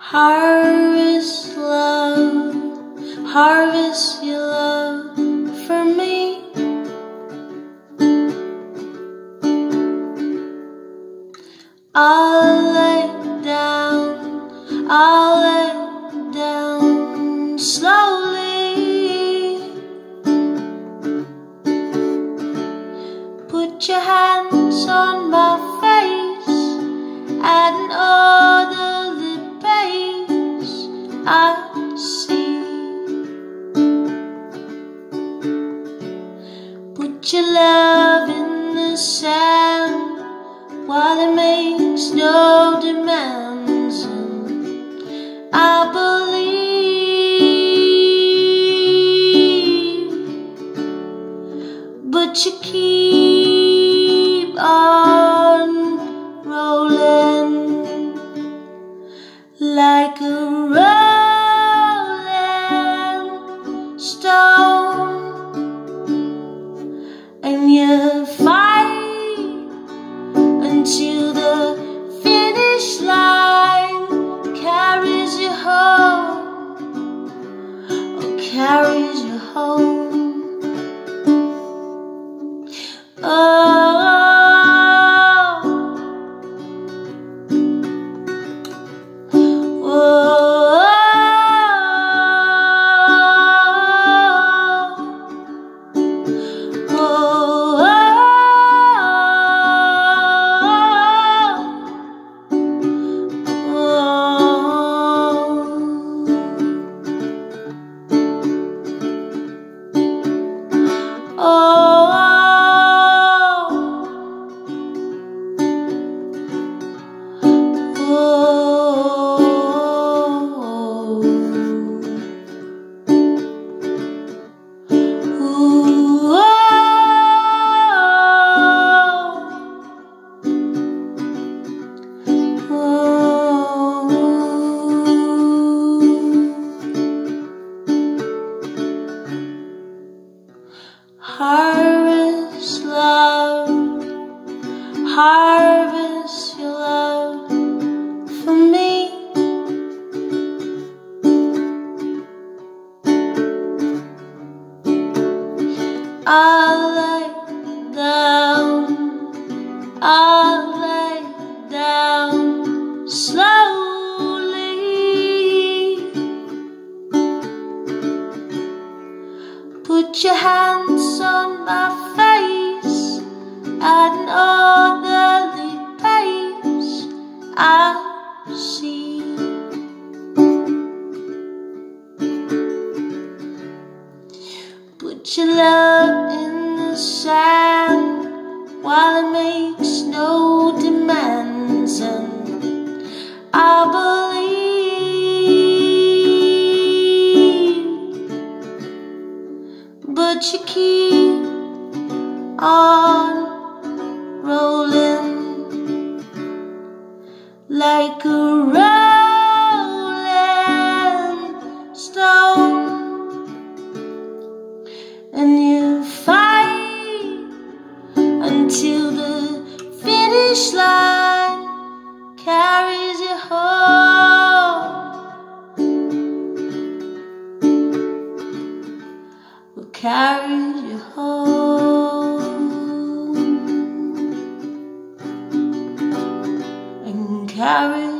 Harvest love, harvest your love for me. I'll lay down, I'll lay down slowly. Put your hands on my face and all I see. Put your love in the sand while it makes no demands. And I believe, stone, and you fight until the finish line carries you home, or carries you home. Harvest love, harvest Put your hands on my face and all the pace I see. Put your love in the sand you keep on rolling like a rolling stone. And you fight until the finish line carries you home. And home